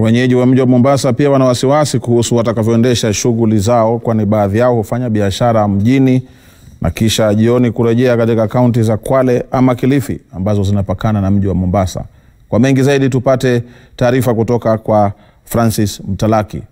Wenyeji wa mji wa Mombasa pia wana wasiwasi kuhusu watakavyoendesha shughuli zao, kwani baadhi yao hufanya biashara mjini na kisha jioni kurejea katika kaunti za Kwale ama Kilifi ambazo zinapakana na mji wa Mombasa. Kwa mengi zaidi, tupate taarifa kutoka kwa Francis Mtalaki.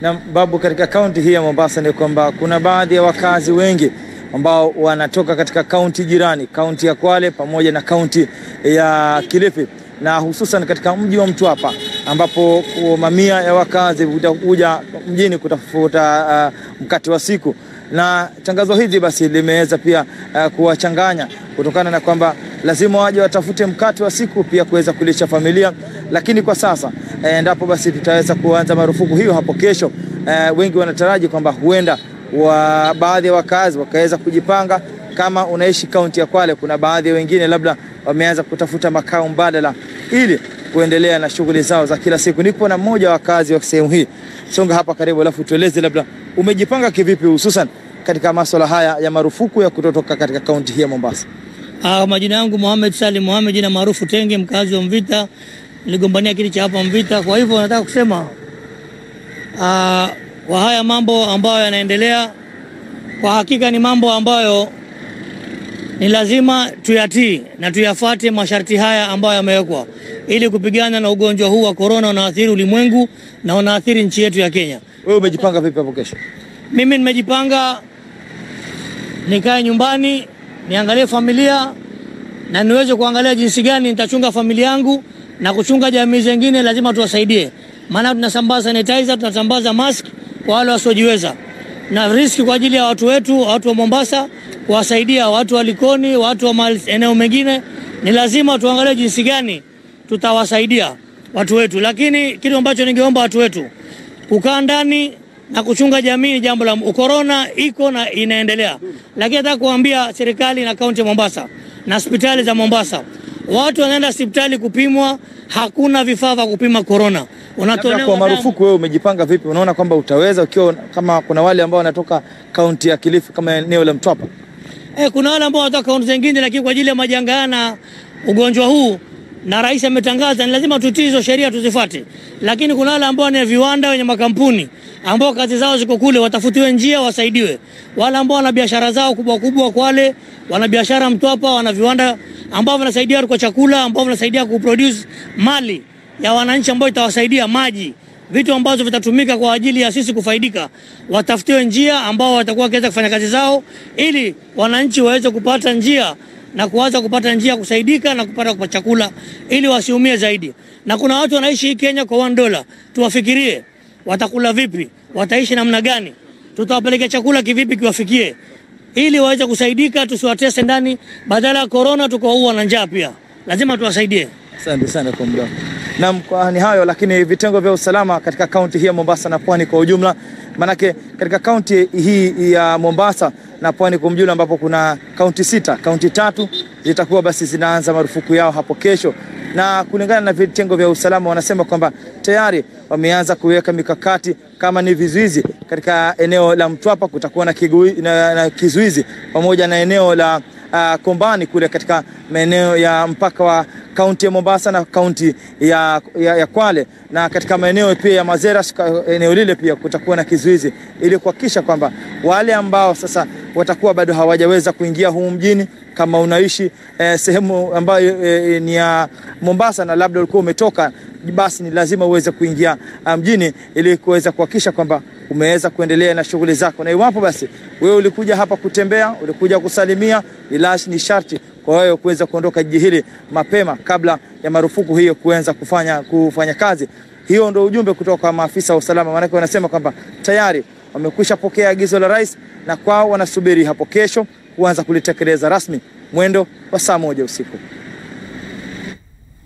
Na babu, katika kaunti hii ya Mombasa ni kwamba kuna baadhi ya wakazi wengi ambao wanatoka katika kaunti jirani, kaunti ya Kwale pamoja na kaunti ya Kilifi, na hususan katika mji wa Mtwapa ambapo mamia ya wakazi huja mjini kutafuta uh, mkate wa siku, na tangazo hili basi limeweza pia uh, kuwachanganya kutokana na kwamba lazima waje watafute mkate wa siku pia kuweza kulisha familia, lakini kwa sasa endapo basi tutaweza kuanza marufuku hiyo hapo kesho, uh, wengi wanataraji kwamba huenda wa baadhi ya wakazi wakaweza kujipanga. Kama unaishi kaunti ya Kwale, kuna baadhi ya wengine labda wameanza kutafuta makao mbadala ili kuendelea na shughuli zao za kila siku. Nipo na mmoja wa kazi wa sehemu hii, songa hapa karibu, alafu tueleze labda umejipanga kivipi, hususan katika masuala haya ya marufuku ya kutotoka katika kaunti hii ya Mombasa. Ah, majina yangu Mohamed Salim Mohamed, jina maarufu Tenge, mkazi wa Mvita, niligombania kiti cha hapa Mvita. Kwa hivyo nataka kusema ah, kwa haya mambo ambayo yanaendelea, kwa hakika ni mambo ambayo ni lazima tuyatii na tuyafuate masharti haya ambayo yamewekwa ili kupigana na ugonjwa huu wa korona unaathiri ulimwengu na unaathiri nchi yetu ya Kenya. Wewe umejipanga vipi hapo kesho? Mimi nimejipanga nikae nyumbani niangalie familia na niweze kuangalia jinsi gani nitachunga familia yangu na kuchunga jamii zingine. Lazima tuwasaidie, maana tunasambaza sanitizer, tunasambaza mask kwa wale wasiojiweza, na riski kwa ajili ya watu wetu, watu wa Mombasa, kuwasaidia watu wa Likoni, watu wa maeneo mengine. Ni lazima tuangalie jinsi gani tutawasaidia watu wetu, lakini kitu ambacho ningeomba watu wetu kukaa ndani na kuchunga jamii ni jambo la korona iko na inaendelea, lakini nataka kuambia serikali na kaunti ya Mombasa na hospitali za Mombasa, watu wanaenda hospitali kupimwa, hakuna vifaa vya kupima korona. Unatolewa kwa marufuku. Wewe umejipanga vipi? Unaona kwamba utaweza ukiwa kama kuna wale ambao wanatoka kaunti ya Kilifi kama eneo la Mtwapa? Eh, kuna wale ambao wanatoka kaunti zingine, lakini kwa ajili ya majanga na ugonjwa huu na rais ametangaza ni lazima tutii hizo sheria tuzifuate, lakini kuna wale ambao ni viwanda wenye makampuni ambao kazi zao ziko kule, watafutiwe njia wasaidiwe. Wale ambao wana biashara zao kubwa kubwa, Kwale wana biashara Mtwapa, wana viwanda ambao vinasaidia kwa chakula, ambao vinasaidia kuproduce mali ya wananchi ambayo itawasaidia maji, vitu ambazo vitatumika kwa ajili ya sisi kufaidika. Watafutiwe njia ambao watakuwa wakiweza kufanya kazi zao, ili wananchi waweze kupata njia na kuanza kupata njia kusaidika na kupata kwa chakula ili wasiumie zaidi. Na kuna watu wanaishi hii Kenya kwa 1 dola, tuwafikirie watakula vipi, wataishi namna gani, tutawapelekea chakula kivipi kiwafikie, ili waweze kusaidika, tusiwatese ndani, badala ya korona tukawaua na njaa. Pia lazima tuwasaidie. Asante sana kwa muda. Naam, kwa ni hayo, lakini vitengo vya usalama katika kaunti hii ya Mombasa na pwani kwa ujumla, manake katika kaunti hii ya Mombasa na pwani kwa ujumla, ambapo kuna kaunti sita, kaunti tatu zitakuwa basi zinaanza marufuku yao hapo kesho, na kulingana na vitengo vya usalama wanasema kwamba tayari wameanza kuweka mikakati kama ni vizuizi katika eneo la Mtwapa, kutakuwa na, kigui, na, na kizuizi pamoja na eneo la uh, Kombani kule katika maeneo ya mpaka wa kaunti ya Mombasa na kaunti ya, ya, ya Kwale. Na katika maeneo pia ya Mazera, eneo lile pia kutakuwa na kizuizi ili kuhakikisha kwamba wale ambao sasa watakuwa bado hawajaweza kuingia humu mjini kama unaishi eh, sehemu ambayo eh, ni ya Mombasa na labda ulikuwa umetoka, basi ni lazima uweze kuingia mjini ili kuweza kuhakikisha kwamba umeweza kuendelea na shughuli zako. Na iwapo basi wewe ulikuja hapa kutembea, ulikuja kusalimia, ni sharti kwa wewe kuweza kuondoka jiji hili mapema kabla ya marufuku hiyo kuanza kufanya, kufanya kazi. Hiyo ndio ujumbe kutoka kwa maafisa wa usalama, maanake wanasema kwamba tayari wamekwisha pokea agizo la rais na kwao wanasubiri hapo kesho kuanza kulitekeleza rasmi mwendo wa saa moja usiku.